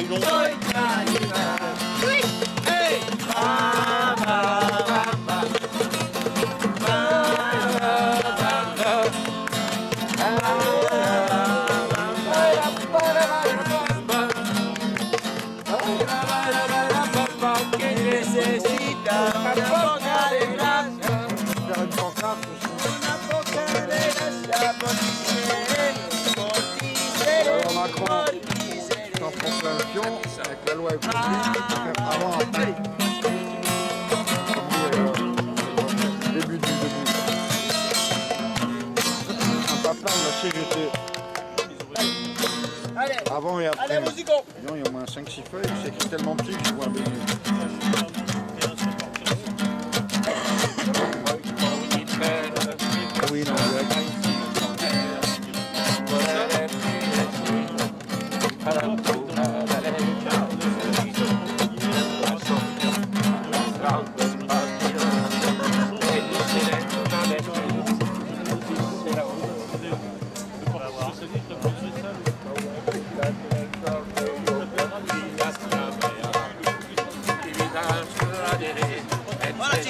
longue. que necesita una poca de una poca de por ti por ti por ti pion, avec la loi économique, avant, après. Euh, Début du début. Un papa, on l'a CGT. Allez, Avant et après. allez, musico Non, il y a au moins 5-6 feuilles, c'est écrit tellement petit que je vois un début.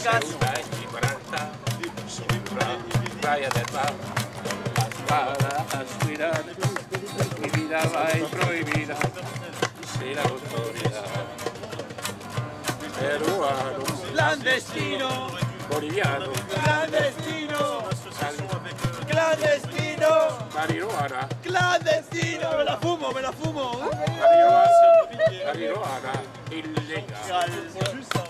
Chicas. Mi vida va prohibida, será autoridad. Peruano, Clandestino, boliviano, clandestino, clandestino, marihuana, clandestino. Me la fumo, me la fumo. marihuana, marihuana, ilegal.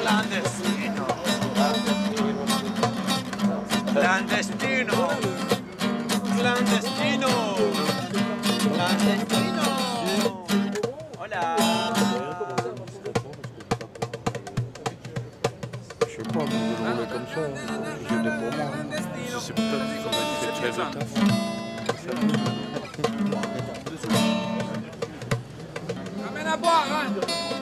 Clandestino, clandestino, clandestino, clandestino. Hola. Je sais pas, mais voulais comme ça. hein. C'est peut-être de taf. Amène à boire, hein